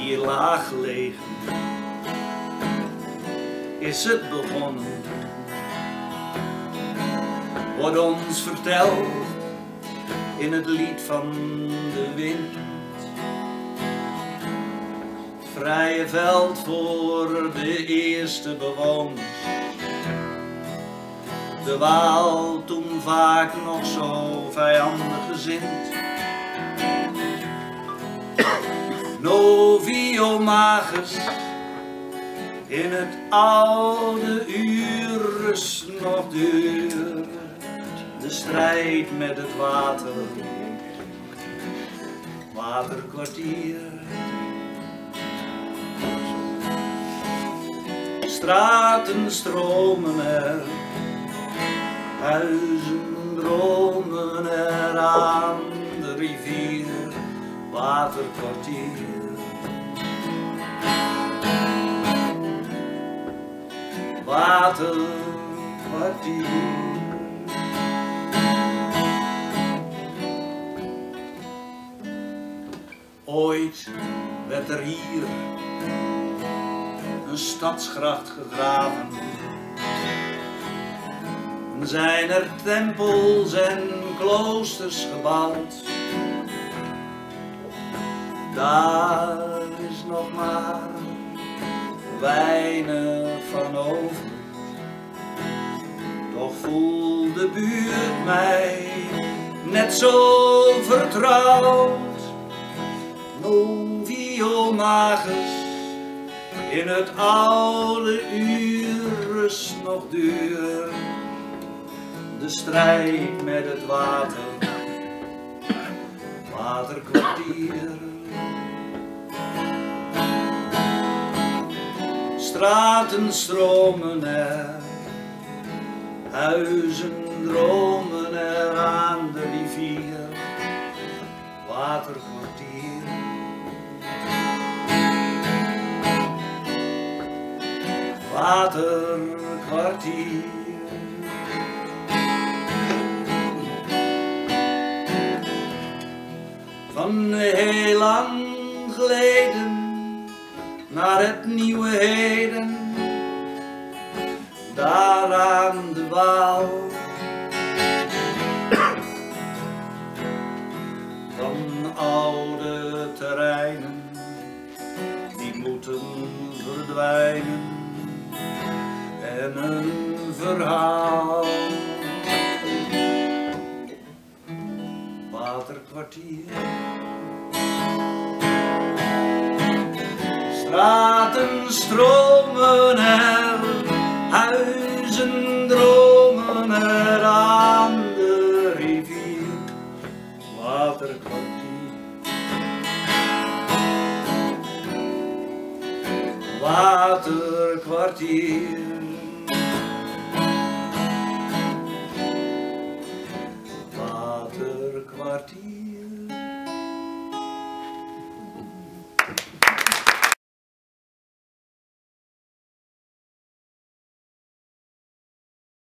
hier laag gelegen is het begonnen. Wordt ons verteld in het lied van de wind. Vrije veld voor de eerste bewoners. De Waal toen vaak nog zo vijandig gezind. Novio Magus in het oude rust nog duurt de strijd met het water, waterkwartier. Straten stromen er, huizen dromen er aan de rivier, waterkwartier. Waterkwartier. Ooit werd er hier een stadsgracht gegraven. En zijn er tempels en kloosters gebouwd. Daar is nog maar weinig voelt de buurt mij net zo vertrouwd. Novio Magus, in het oude uur nog duur. De strijd met het water, waterkwartier. straten stromen er, huizen dromen er aan de rivier, waterkwartier. Waterkwartier. Van heel lang geleden naar het nieuwe heden, daar aan de. Van oude terreinen, die moeten verdwijnen, en een verhaal. Waterkwartier. Straten stromen er, huizen dromen er aan de rivier. Waterkwartier. Waterkwartier.